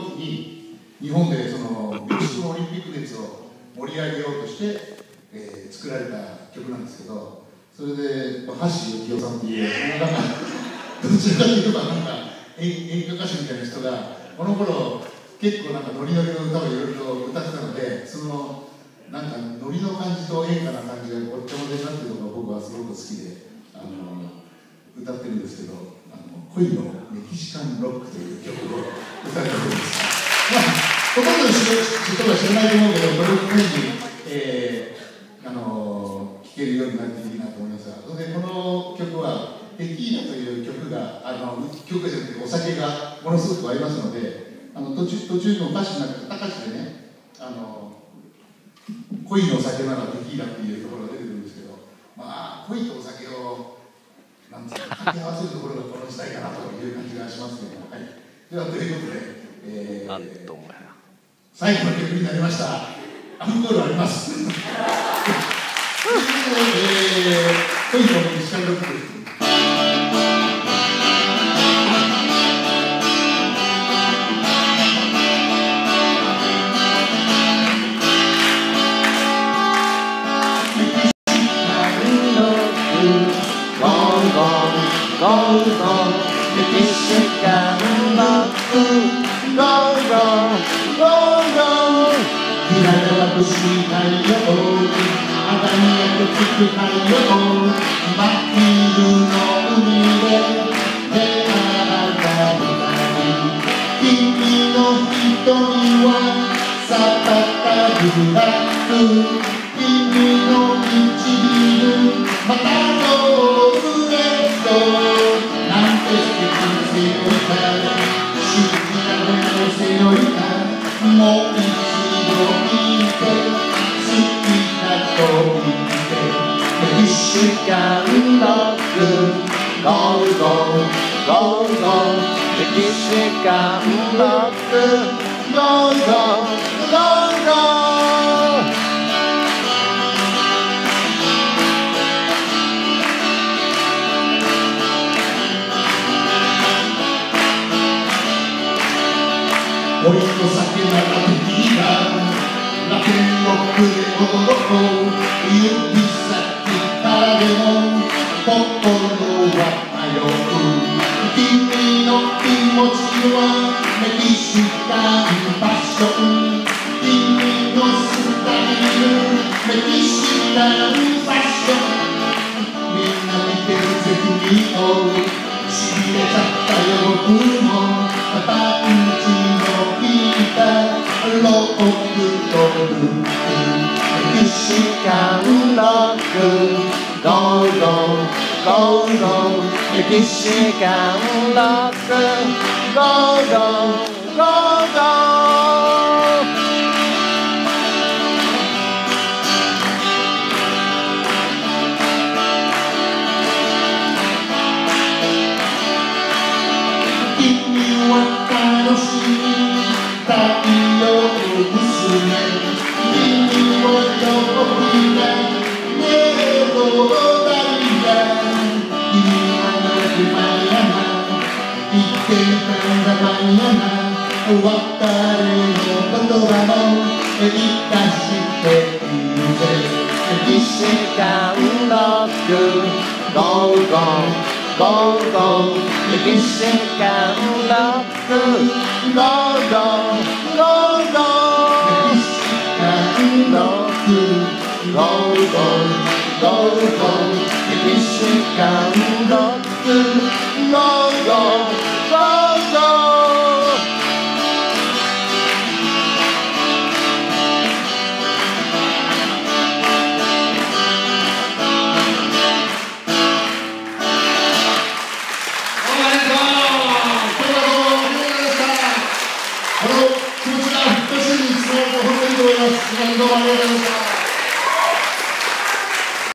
時に日本でそのメキシコオリンピック熱を盛り上げようとして、えー、作られた曲なんですけどそれで橋幸夫さんっていうなんかどちらかというとなんか演歌歌手みたいな人がこの頃結構なんかノリノリの歌をいろいろ歌ってたのでそのなんかノリの感じと演歌な感じがごっちゃ混ぜになってるのが僕はすごく好きであの歌ってるんですけど「あの恋のメキシカンロック」という曲を歌ってるんです。まあ、ほとんどの人は知らないと思うけどこれを機会に、えー、あの聴けるようになっていいなと思いますがそでこの曲は「テキーラ」という曲があの曲じゃなくてお酒がものすごく合いますのであの途中途中の歌詞の中歌詞でねあの恋のお酒ならテキーラっていうところが出てくるんですけどまあ恋とお酒をなんていうか掛け合ますけど、はい、ではということで、えー、最後の曲になりました。アンコールあります。えー、恋のメキシカンロック love Go, go, go, go ひららはしないよあがにやくつくないよ真っ昼の海で出会ったり君の瞳はさたかぶらくもう一度見て好きだと言ってメキシカンロックゴーゴーゴーゴー森の酒ならテキーララテンロックで踊ろう指先からでも心は迷う君の気持ちはメキシカンパッション君のスタイルメキシカンファッション。みんな見てるぜ君を。しびれちゃったよ僕も。パンチロックとブメキシカンロックゴーゴーゴーゴーメキシカンロックゴーゴーゴーゴー君は楽しい。太陽娘君を呼びがメロダリア君はなく毎山言っていたんだ毎山別れの言葉も生かしているぜ儀式感ロックゴーゴー Go, go, love Go, go, go, go Mexican love Go, go